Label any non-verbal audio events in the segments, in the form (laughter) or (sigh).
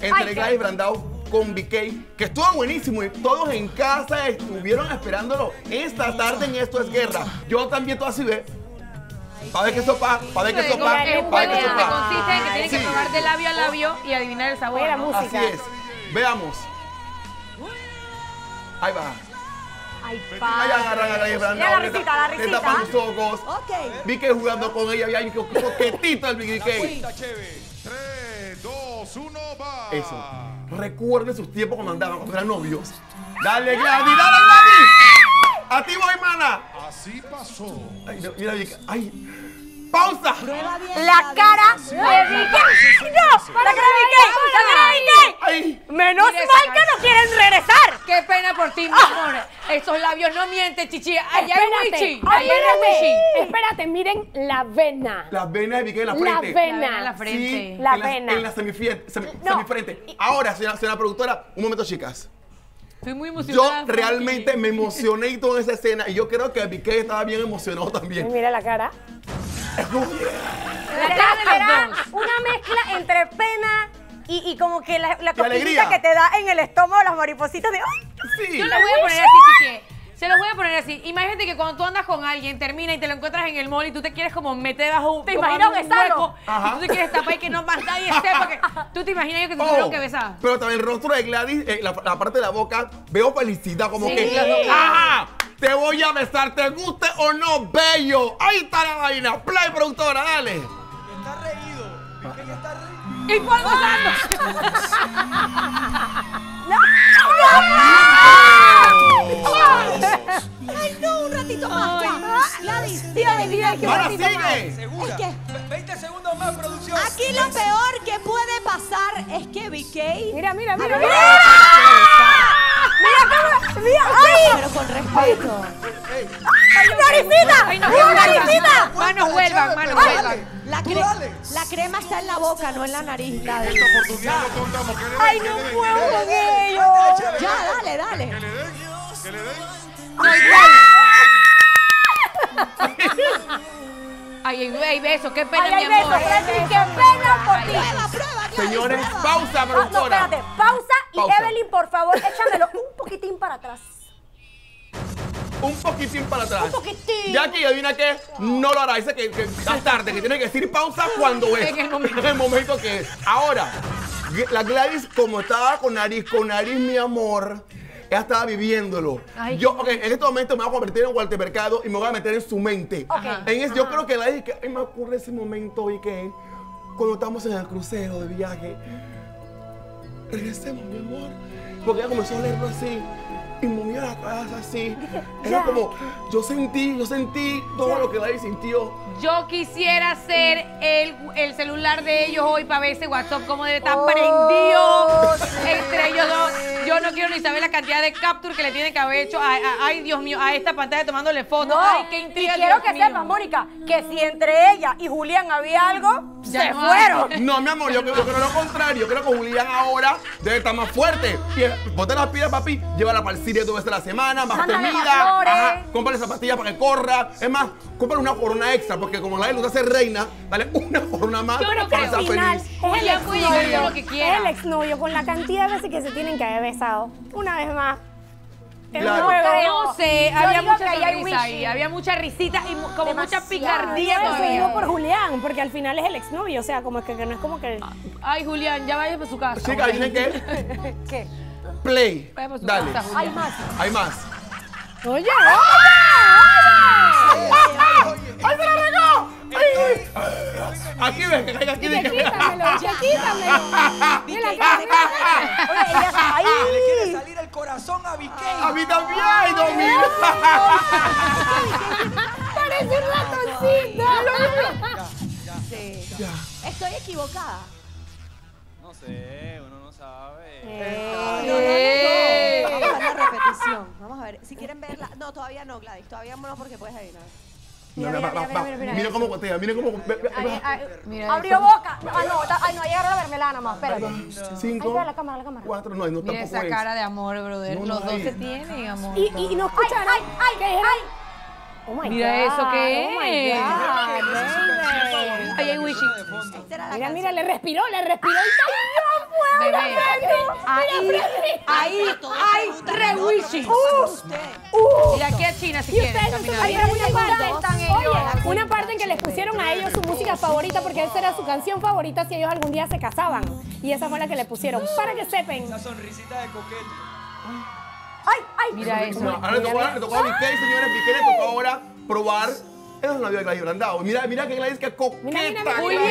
entre Gladys qué- Brandao con BK, que estuvo buenísimo y todos en casa estuvieron esperándolo esta tarde en Esto es Guerra. Yo también todo así ve. Para ver qué sopa, para ver qué sopa, para ver qué sopa. consiste en que tienes que Sí. probar de labio a labio y adivinar el sabor. La música. Así es. Veamos. Ahí va. Ay, Ahí pa. agarran a Brandao. La le ta- risita, la Le risita. tapan los ojos. Ok. Vi que jugando con ella, había un coquetito el chévere. 3, 2, 1, va. Eso. Recuerde sus tiempos cuando andaban, cuando eran novios. Dale, Gladys, dale, Gladys. A ti voy, mana. Así pasó. Ay, mira. Ay. ¡Pausa! La cara de Vicky. ¡No! ¡La cara de Vicky! ¡La cara de Vicky! Menos mal que no quieren regresar. Qué pena por ti, mi amor. Esos labios no mienten, chichi. Allá hay Wichi. ay, Allá hay Wichi. espérate, miren la vena. Las venas de Vika en la La frente. vena. En la frente. La en vena. En la semifrente. Ahora, señora, productora, un momento, chicas. Estoy muy Yo emocionada. realmente Frankie. me emocioné y toda esa escena. Y yo creo que Vicky estaba bien emocionado también. Mira la cara. Dos. Una mezcla entre pena y, y como que la, la alegría. cosquillita que te da en el estómago las maripositas de ¡ay! Sí. Yo lo voy a poner así, chichi. Se los voy a poner así. Imagínate que cuando tú andas con alguien, termina y te lo encuentras en el mall y tú te quieres como meter bajo un, ¿Te como imaginas un besarlo? hueco, Ajá. Y tú te quieres tapar y que no más nadie sepa que... (laughs) Tú te imaginas yo que te Oh, tuvieron que besar. Pero también el rostro de Gladys, eh, la, la parte de la boca, veo felicidad, como Sí, que. ¡Ajá! Te voy a besar, te guste o no, bello. Ahí está la vaina. Play, productora, dale. Está reído. Vicky está reído. ¿Y cuál gozando? (laughs) Ay, no, un ratito más. Gladys, Dígame, dígame, que un Ahora sigue. Segura. Es que- Ve- 20 segundos más, producción. Aquí lo peor que puede pasar es que BK. Mira, mira, mira, mira. Mira cómo, mira, ay, Pero con respeto. naricita, Ay, no, que naricita. Manos vuelvan, manos vuelvan. La, cre- crema está en la boca, no en la nariz, Gladys. Esta oportunidad no contamos. Que le den, Ay, no puedo con ellos. Ya, dale, dale. Que le den, que le den. Ay, ay, ay, beso, qué pena, Ay, mi amor. beso, qué pena por ti. Prueba, prueba. Señores, pausa, Ah, no, productora. espérate, pausa y Pausa. Evelyn, por favor, échamelo un poquitín para atrás. Un poquitín para atrás. Un poquitín. Jackie, adivina qué, no lo hará. Dice que, que más tarde, que tiene que decir pausa cuando es. (laughs) En el momento. En el momento que es. Ahora, la Gladys, como estaba con nariz, con nariz, mi amor, ella estaba viviéndolo. Ay, yo, ok, en este momento me voy a convertir en Walter Mercado y me voy a meter en su mente. Ok. En ese, yo creo que Gladys, que ay, me ocurre ese momento y que cuando estamos en el crucero de viaje, regresemos, mi amor. Porque ella comenzó a leerlo así. Y movía la cabeza así. (laughs) Era como, yo sentí, yo sentí todo lo que Gladys sintió. Yo quisiera ser el, el celular de ellos hoy para ver ese WhatsApp cómo debe estar Oh, prendido sí. entre ellos dos. Yo no quiero ni saber la cantidad de capture que le tienen que haber hecho. Ay, ay, Dios mío, a esta pantalla tomándole fotos. No, ay, qué y intriga. quiero Dios que mío. sepas, Mónica, que si entre ella y Julián había algo, Ya se no hay. fueron. No, mi amor, yo, creo- yo creo lo contrario. Yo creo que Julián ahora debe estar más fuerte. Ponte las pilas, papi. Llévala para el cine dos veces a la semana, más Mándale comida. Ajá, cómprale zapatillas para que corra. Es más, cómprale una corona extra, porque como la de Luz hace reina, dale una (laughs) corona más Yo no para creo. estar Al final, feliz. es el exnovio. que. Es el exnovio con la cantidad de veces que se tienen que haber Una vez más. Es un Claro. juego. No sé, Yo había mucha sonrisa ahí, había mucha risita y mu- como mucha picardía Eso todavía. digo por Julián, porque al final es el exnovio, o sea, como es que, que no es como que... Ay, Julián, ya vaya para su casa. Chicas, dicen que (laughs) ¿Qué? play. Vaya para su Dale. casa. Hay más. Hay más. Oye. Aquí ves, que caiga aquí. dije. quítamelo, che, quítamelo. (laughs) Acá, te mira. Oye, ella (laughs) está Le quiere ahí. salir el corazón a Vicky. A mí también, mío. Parece un ratoncito. Sí. Ya. Estoy equivocada. No sé, uno no sabe. Eh. Vamos a ver la repetición. Vamos a ver. Si quieren verla. No, todavía no, Gladys. Todavía no porque puedes adivinar. Mira, Mira, mira, mira, mira. Mira cómo gotea, mira cómo. Abrió boca. Ah, no, ay, no, ahí agarró la mermelada más. Espérate. Cinco. Ahí está la cámara, la cámara. Cuatro, no, no Mira esa es. cara de amor, brother. No, Los dos se tienen, amor. Y, y no escucharon. Ay, ay, ay, ay. Oh my Mira God, eso, ¿qué oh my es? God, baby. Ay, ay, Wishi. Mira, mira, le respiró, le respiró y todo. No puedo. Bebé, Ahí, ahí, ahí, re wishy. Y de aquí a China si Y quieren una parte, oye, una parte en que les pusieron a ellos su música favorita porque esa era su canción favorita si ellos algún día se casaban. Y esa fue la que le pusieron, para que sepan. Esa sonrisita de coquete. ¡Ay, ay! Mira eso. Ahora le tocó, ahora le tocó a señores. Vicky le tocó ahora probar. Eso es una vida de Gladys Brandao. Mira, mira que Gladys que coqueta. Mira, mira, mira. Julián,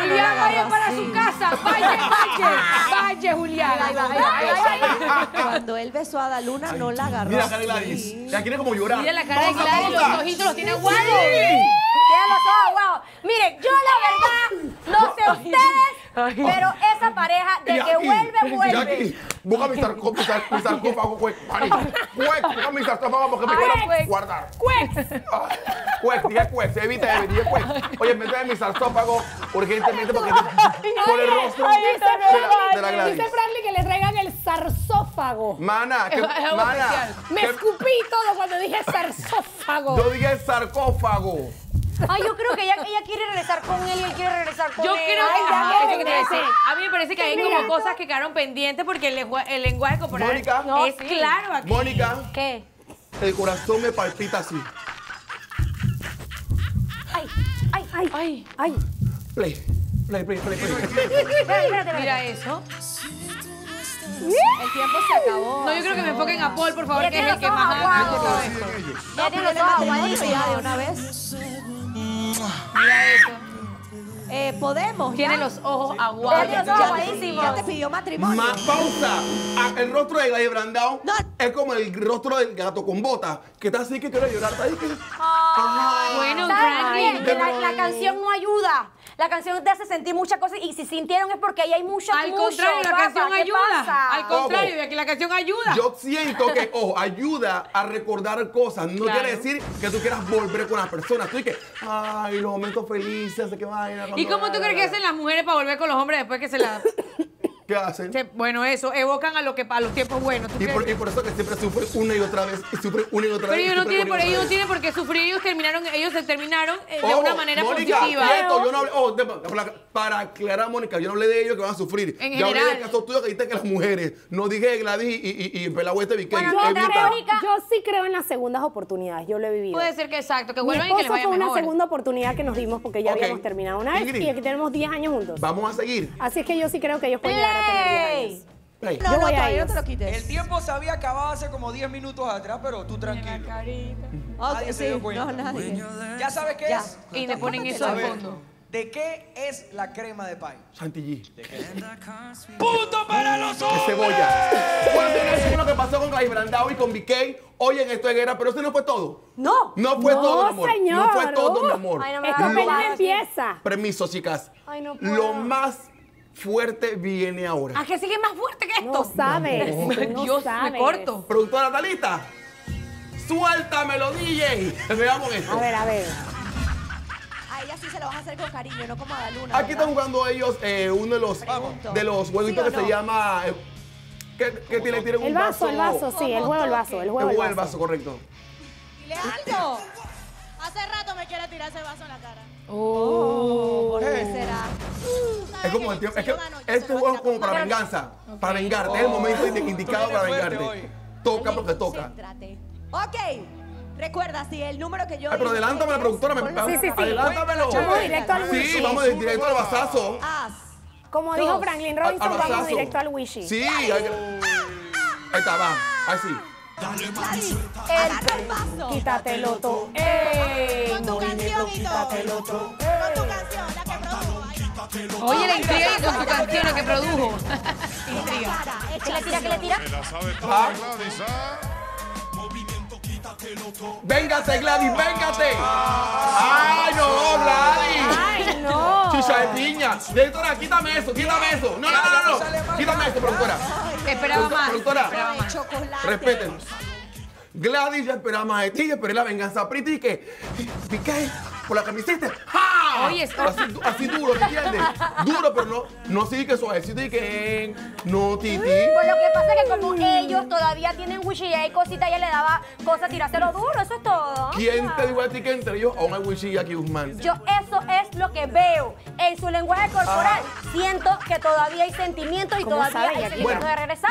Julián, vaya para su casa. Vaya, vaya. Vaya, Julián. Ahí va, ahí va, ahí va, ahí va. Cuando él besó a Daluna, no la agarró. Mira cara de. Gladys. Ya quiere como llorar. Mira la cara de Gladys, los ojitos los tiene aguados. Tienen los ojos aguados. Miren, yo la verdad, no sé ustedes, pero esa pareja de que vuelve, aquí, busca mi sarcófago, sarcófago, cuec. Cuec, busca mi sarcófago porque me quiero cuec. guardar. ¡Cuex! Ah, Cuec, dije cuec, evita, dije cuec. Oye, me trae mi sarcófago urgentemente porque por el rostro Ay, de la, Gladys. Dice Franklin que le traigan el zarzófago. Mana, que, mana. Me escupí todo cuando dije zarzófago. yo dije sarcófago. Ay, yo creo que ella, ella quiere regresar con él y él quiere regresar con Yo él. creo Ay, que ya quiere eso que te iba a mí me parece que hay Mira. como cosas que quedaron pendientes porque el, el lenguaje corporal Mónica. No, es sí. claro aquí. Mónica, ¿Qué? el corazón me palpita así. Ay, ay, ay. Ay, ay. Play, play, play, play, play. (laughs) Espérate, espérate, espérate. Mira eso. El tiempo se acabó. No, yo creo que me enfoquen a Paul, por favor, que es el que más ha. Ya No, matrimonio aguaditos. ya de una vez. Mira eso. Eh, podemos. Tiene los ojos aguados. tiene los ojos aguadísimos. Ya te pidió matrimonio. Más pausa. Ah, el rostro de Gladys Brandao No. es como el rostro del gato con bota, que está así que quiere llorar. Está ahí que... Ajá. Bueno, ¿Sabes Franklin. bien? Que la, la canción no ayuda. La canción te hace sentir muchas cosas y si sintieron es porque ahí hay mucho Al mucho, contrario, la canción ¿qué ayuda. pasa? Al contrario, de que la canción ayuda. Yo siento que, ojo, ayuda a recordar cosas. No Claro. quiere decir que tú quieras volver con la persona. Tú y que, ay, los momentos felices, qué vaina. ¿Y cómo tú crees que hacen las mujeres para volver con los hombres después que se la... ¿Qué hacen? se- bueno, eso, evocan a, lo que, a los tiempos buenos. ¿tú Y por, crees? y por eso que siempre sufren una y otra vez, y sufren una y otra Pero vez. y ellos no tienen, por ellos no tienen por qué sufrir, ellos terminaron, ellos se terminaron eh, de una manera Mónica, positiva. quieto, yo no hablé, oh, de- para, para aclarar, Mónica, yo no hablé de ellos que van a sufrir. En yo hablé general. del caso tuyo que dijiste que las mujeres. No dije Gladys y, y, y, y Pelagüete Viquey. Bueno, Yo, Evita. creo- Mónica. yo sí creo en las segundas oportunidades, yo lo he vivido. Puede ser que exacto, que vuelvan y que les esposo vaya fue una segunda oportunidad que nos dimos porque ya habíamos terminado una vez Ingrid. y aquí tenemos 10 años juntos. Vamos a seguir. Así es que yo sí creo que ellos pueden llegar a tener 10 Play. años. Play. No, Yo no, voy a todavía no ellos. te lo quites. El tiempo se había acabado hace como 10 minutos atrás, pero tú tranquilo. Ok, Nadie se sí, dio cuenta. no, nadie. ¿Ya sabes qué Ya. es? Y le ponen eso A de ver, fondo. ¿De qué es la crema de pay? Chantilly. ¡Punto para los de hombres! cebolla. Bueno, señores, eso es lo que pasó con Gladys Brandao y con Viquey hoy en Esto de Guerra, pero eso no fue todo. No. No fue No, todo, mi amor. señor. No fue todo, mi Uf. amor. Ay, no me Esto Lo- apenas empieza. Permiso, chicas. Ay, no puedo. Lo más fuerte viene ahora. ¿A que sigue más fuerte que No esto? sabes. No Dios, sabes. me corto. Productora Talita, suéltamelo, DJ. (laughs) Veamos esto. A ver, a ver. A ella sí se lo vas a hacer con cariño, no como a Daluna. Aquí están jugando ellos eh, uno de los, Pregunto. de los jueguitos ¿Sí o que se no? llama. eh, ¿Qué, qué tiene? Tiene un El vaso, el vaso, sí, el juego del vaso, el El juego del del vaso. vaso, correcto. Dile algo. Hace rato me quiere tirar ese vaso en la cara. ¿Por qué será? Es como el tiempo. Es que este juego es como para venganza. Para vengarte. Es el momento indi- indicado para vengarte. Toca porque toca. Céntrate. Ok. Recuerda, si el número que yo. Ay, pero adelántame, la productora. Me, Sí, sí, sí. Adelántamelo. Vamos directo al Sí, vamos directo al vasazo. As. Como dijo. Franklin Robinson, vamos directo al Wishy. Sí. Ahí, ahí está, va. Ahí sí. Gladys, agarra el vaso. Quítatelo todo. Con tu canción y todo. Quítatelo todo. Con tu canción, Oye, la intriga con tu canción que produjo. (laughs) Intriga. ¿Qué le tira? ¿Qué le tira? Se la sabe Ah. toda Gladys, ¿ah? Véngate, Gladys, véngate. Ay, no, Gladys. Ay, no. Chicha de piña. Directora, quítame eso, quítame eso. No, no, no, no. Quítame eso, productora. Esperaba más. Productora. Respétenos. Gladys ya esperaba más de ti, yo esperé la venganza pretty que piqué por la. ¡Ja! ¡Pa! Oye, es- así, du- así duro, ¿me entiendes? Duro, pero no, no así que suavecito y que no, titi. Pues lo que pasa es que como ellos todavía tienen wichilla y cositas, ella le daba cosas tirárselo duro, eso es todo. ¿Quién te dijo a ti que entre ellos aún hay wichilla aquí, Guzmán? Yo eso es lo que veo en su lenguaje corporal. Siento que todavía hay sentimientos y ¿Cómo todavía sabe, hay sentimientos Bueno. de regresar.